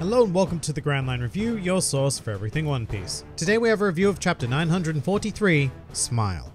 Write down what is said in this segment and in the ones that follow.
Hello and welcome to the Grand Line Review, your source for everything One Piece. Today we have a review of chapter 943, Smile.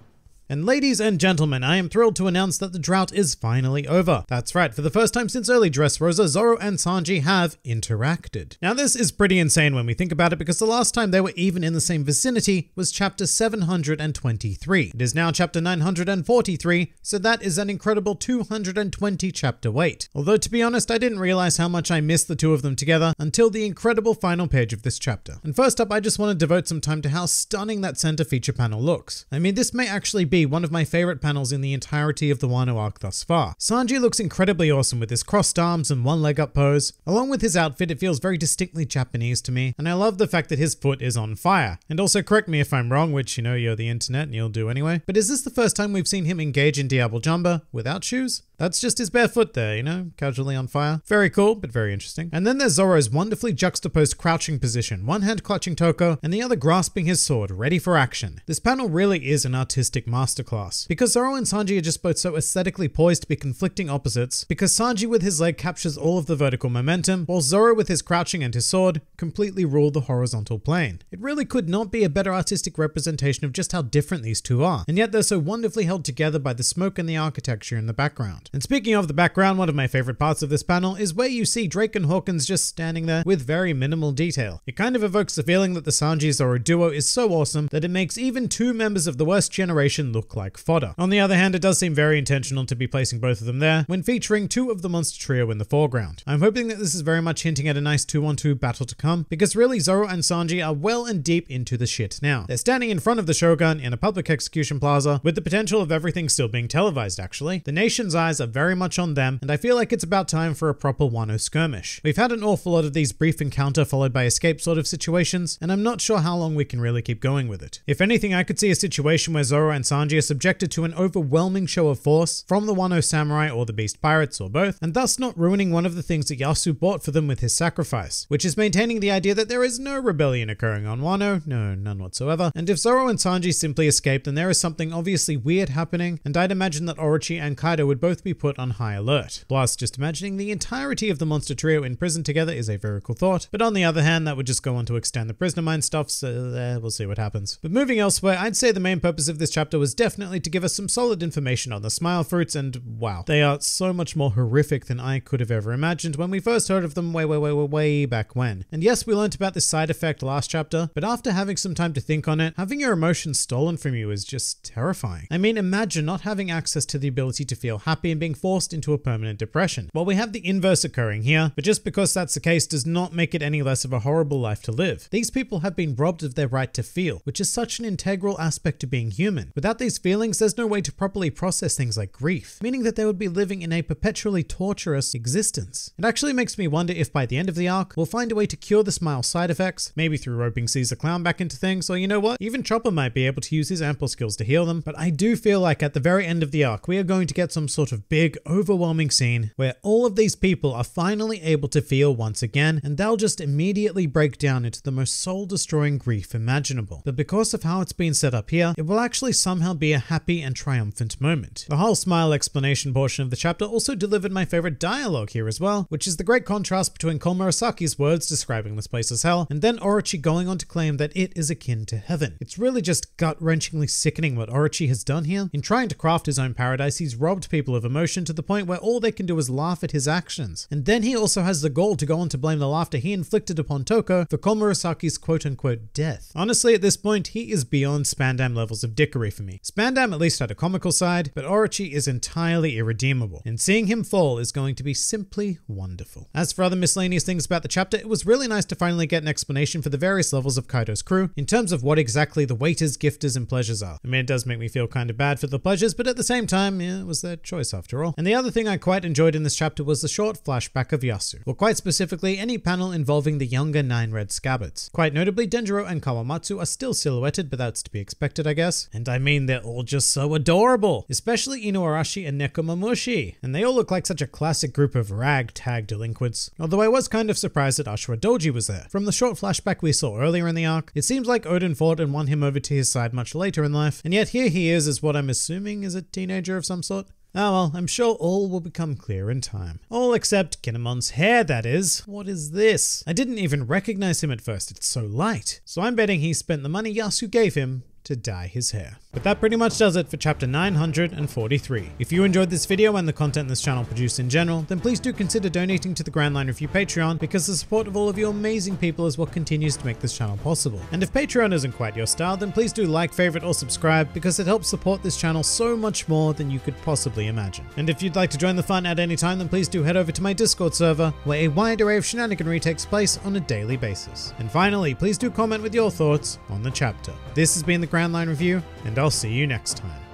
And ladies and gentlemen, I am thrilled to announce that the drought is finally over. That's right, for the first time since early Dressrosa, Zoro and Sanji have interacted. Now this is pretty insane when we think about it because the last time they were even in the same vicinity was chapter 723. It is now chapter 943, so that is an incredible 220 chapter wait. Although to be honest, I didn't realize how much I missed the two of them together until the incredible final page of this chapter. And first up, I just want to devote some time to how stunning that center feature panel looks. I mean, this may actually be one of my favorite panels in the entirety of the Wano arc thus far. Sanji looks incredibly awesome with his crossed arms and one leg up pose. Along with his outfit, it feels very distinctly Japanese to me, and I love the fact that his foot is on fire. And also correct me if I'm wrong, which you know you're the internet and you'll do anyway, but is this the first time we've seen him engage in Diable Jambe without shoes? That's just his bare foot there, you know, casually on fire. Very cool, but very interesting. And then there's Zoro's wonderfully juxtaposed crouching position, one hand clutching Toko and the other grasping his sword, ready for action. This panel really is an artistic masterclass. Because Zoro and Sanji are just both so aesthetically poised to be conflicting opposites, because Sanji with his leg captures all of the vertical momentum, while Zoro with his crouching and his sword completely rule the horizontal plane. It really could not be a better artistic representation of just how different these two are, and yet they're so wonderfully held together by the smoke and the architecture in the background. And speaking of the background, one of my favorite parts of this panel is where you see Drake and Hawkins just standing there with very minimal detail. It kind of evokes the feeling that the Sanji Zoro duo is so awesome that it makes even two members of the worst generation look like fodder. On the other hand, it does seem very intentional to be placing both of them there when featuring two of the monster trio in the foreground. I'm hoping that this is very much hinting at a nice 2-on-2 battle to come, because really Zoro and Sanji are well and deep into the shit now. They're standing in front of the Shogun in a public execution plaza with the potential of everything still being televised actually. The nation's eyes are very much on them, and I feel like it's about time for a proper Wano skirmish. We've had an awful lot of these brief encounter followed by escape sort of situations, and I'm not sure how long we can really keep going with it. If anything, I could see a situation where Zoro and Sanji are subjected to an overwhelming show of force from the Wano samurai or the beast pirates or both, and thus not ruining one of the things that Yasu bought for them with his sacrifice, which is maintaining the idea that there is no rebellion occurring on Wano, no, none whatsoever, and if Zoro and Sanji simply escape, then there is something obviously weird happening, and I'd imagine that Orochi and Kaido would both be put on high alert. Plus, just imagining the entirety of the monster trio in prison together is a very cool thought, but on the other hand, that would just go on to extend the prisoner mind stuff, so there, we'll see what happens. But moving elsewhere, I'd say the main purpose of this chapter was definitely to give us some solid information on the smile fruits, and wow, they are so much more horrific than I could have ever imagined when we first heard of them way, way, way, way, way back when. And yes, we learnt about this side effect last chapter, but after having some time to think on it, having your emotions stolen from you is just terrifying. I mean, imagine not having access to the ability to feel happy being forced into a permanent depression. Well, we have the inverse occurring here, but just because that's the case does not make it any less of a horrible life to live. These people have been robbed of their right to feel, which is such an integral aspect to being human. Without these feelings, there's no way to properly process things like grief, meaning that they would be living in a perpetually torturous existence. It actually makes me wonder if by the end of the arc, we'll find a way to cure the smile side effects, maybe through roping Caesar Clown back into things, or you know what, even Chopper might be able to use his ample skills to heal them, but I do feel like at the very end of the arc, we are going to get some sort of big, overwhelming scene where all of these people are finally able to feel once again, and they'll just immediately break down into the most soul destroying grief imaginable. But because of how it's been set up here, it will actually somehow be a happy and triumphant moment. The whole smile explanation portion of the chapter also delivered my favorite dialogue here as well, which is the great contrast between Komurasaki's words describing this place as hell, and then Orochi going on to claim that it is akin to heaven. It's really just gut wrenchingly sickening what Orochi has done here. In trying to craft his own paradise, he's robbed people of emotion to the point where all they can do is laugh at his actions. And then he also has the gall to go on to blame the laughter he inflicted upon Toko for Komurasaki's quote unquote death. Honestly, at this point, he is beyond Spandam levels of dickery for me. Spandam at least had a comical side, but Orochi is entirely irredeemable, and seeing him fall is going to be simply wonderful. As for other miscellaneous things about the chapter, it was really nice to finally get an explanation for the various levels of Kaido's crew in terms of what exactly the waiters, gifters, and pleasures are. I mean, it does make me feel kind of bad for the pleasures, but at the same time, yeah, it was their choice after all. And the other thing I quite enjoyed in this chapter was the short flashback of Yasu, or quite specifically, any panel involving the younger Nine Red Scabbards. Quite notably, Denjiro and Kawamatsu are still silhouetted, but that's to be expected, I guess. And I mean, they're all just so adorable, especially Inuarashi and Nekomamushi. And they all look like such a classic group of ragtag delinquents. Although I was kind of surprised that Ashura Doji was there. From the short flashback we saw earlier in the arc, it seems like Oden fought and won him over to his side much later in life, and yet here he is as what I'm assuming is a teenager of some sort. Ah well, I'm sure all will become clear in time. All except Kin'emon's hair, that is. What is this? I didn't even recognize him at first, it's so light. So I'm betting he spent the money Yasu gave him to dye his hair. But that pretty much does it for chapter 943. If you enjoyed this video and the content this channel produced in general, then please do consider donating to the Grand Line Review Patreon because the support of all of you amazing people is what continues to make this channel possible. And if Patreon isn't quite your style, then please do like, favorite, or subscribe because it helps support this channel so much more than you could possibly imagine. And if you'd like to join the fun at any time, then please do head over to my Discord server where a wide array of shenaniganry takes place on a daily basis. And finally, please do comment with your thoughts on the chapter. This has been the Grand Line Review, and I'll see you next time.